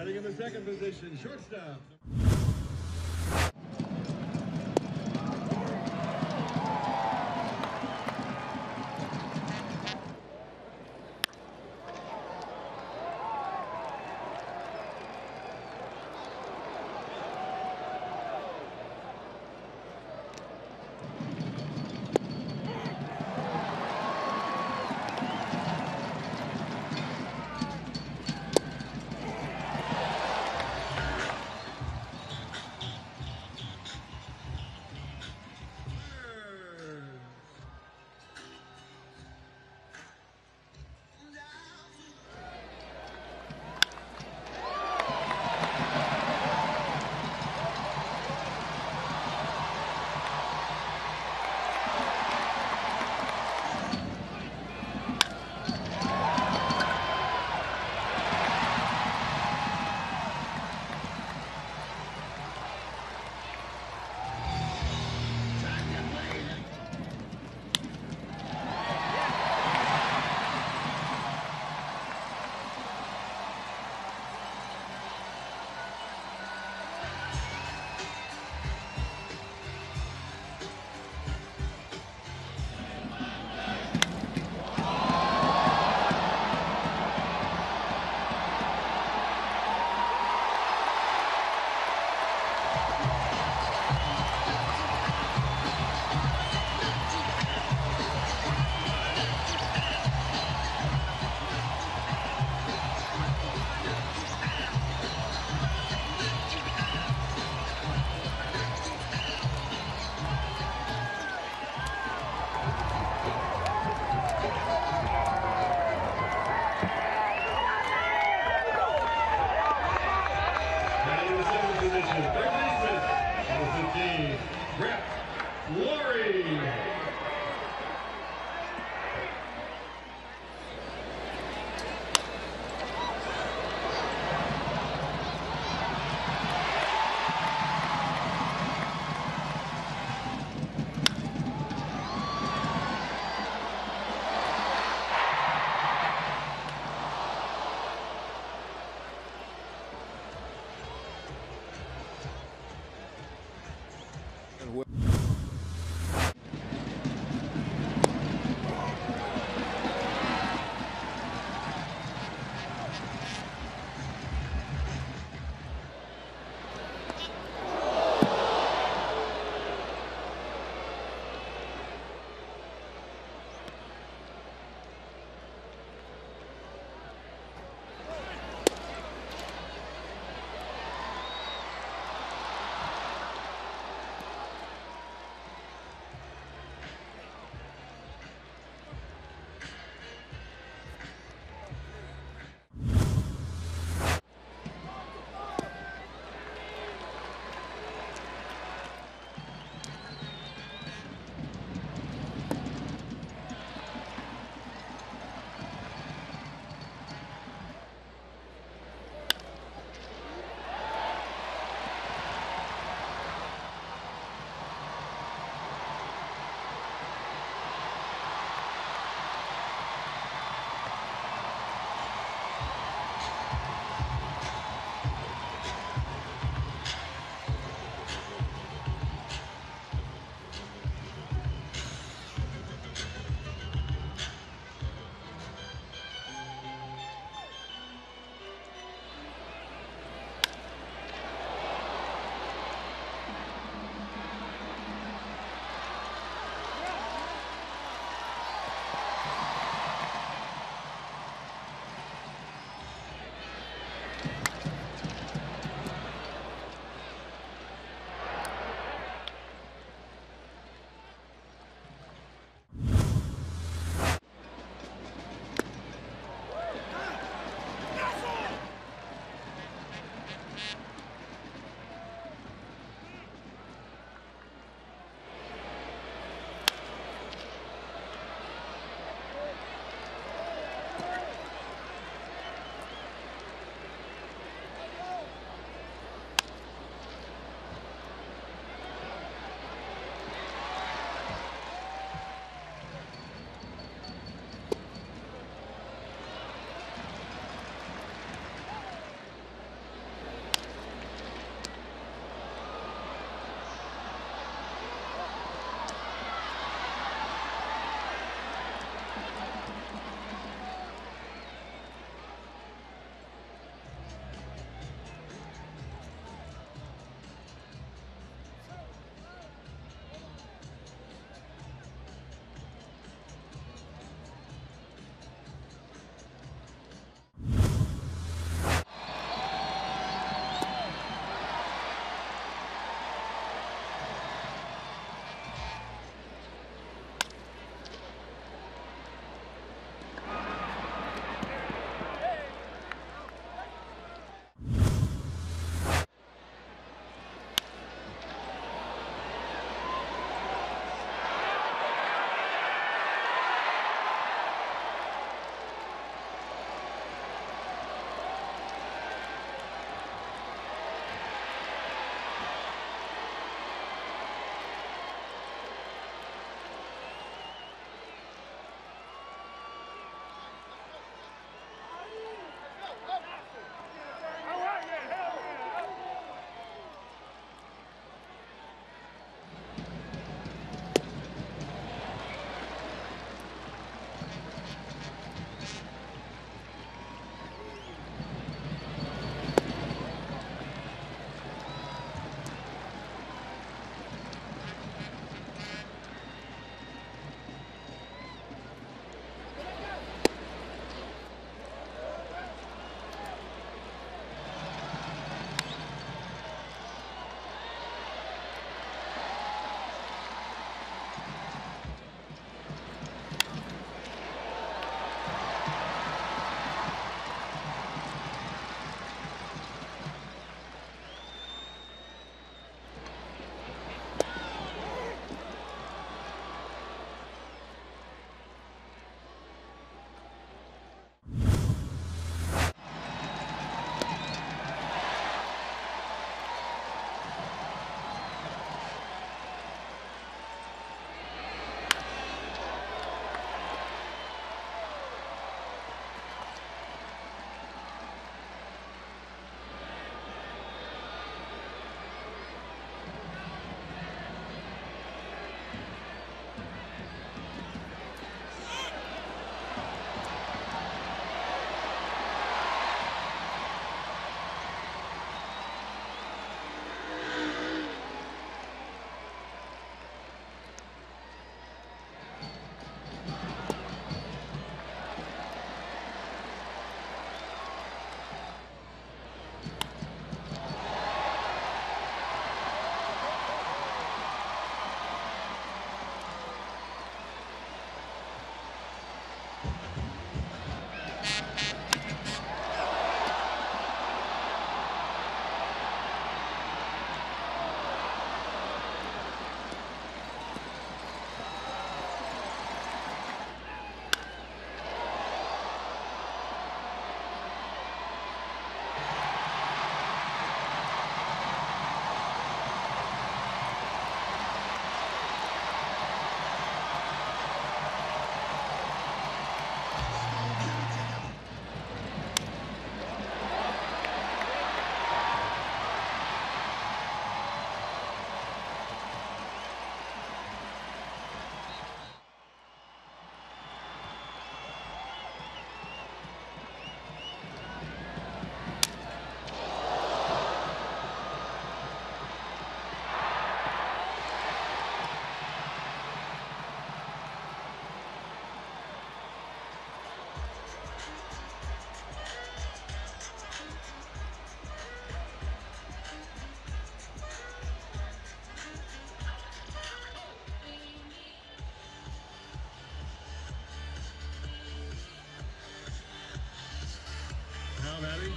Batting in the second position, shortstop.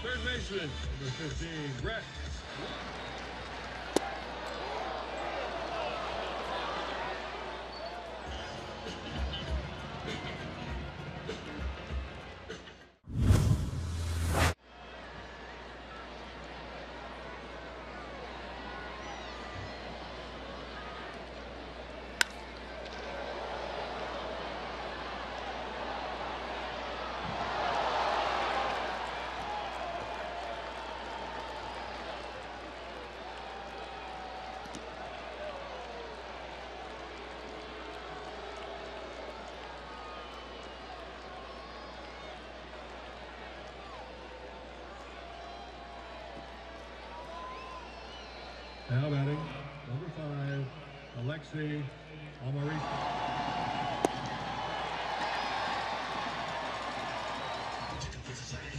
Third baseman, number 15, Rex. Alexei Amarista. Number 12,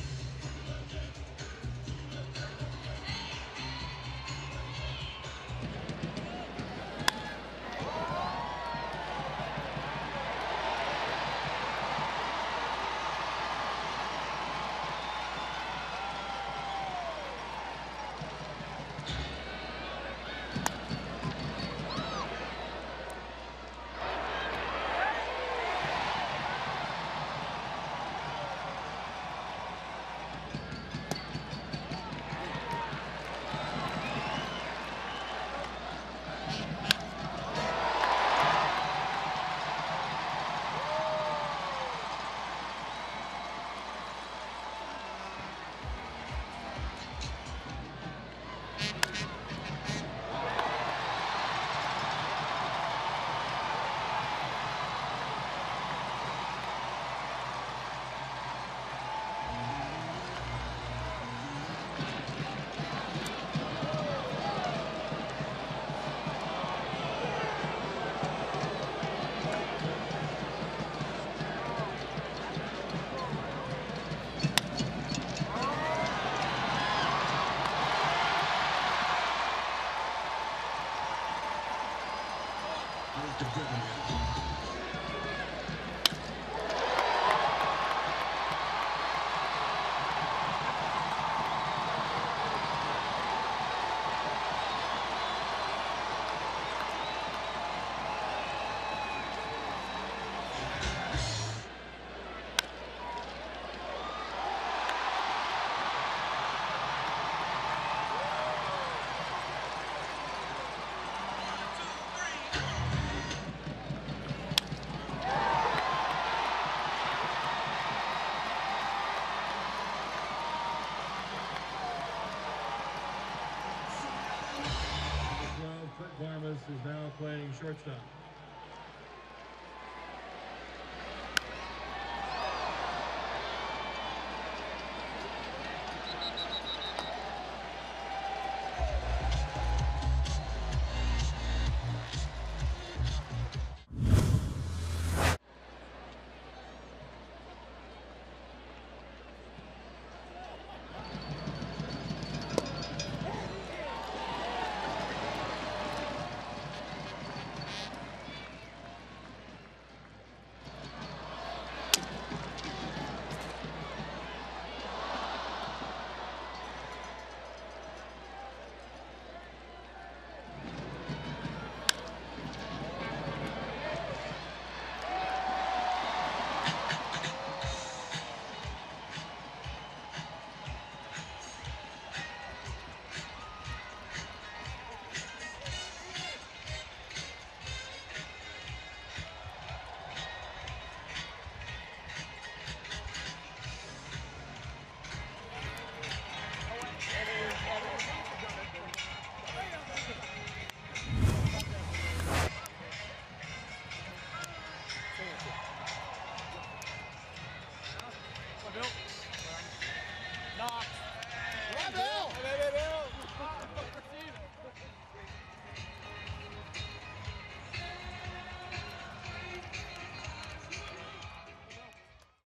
Kurt Barmes is now playing shortstop.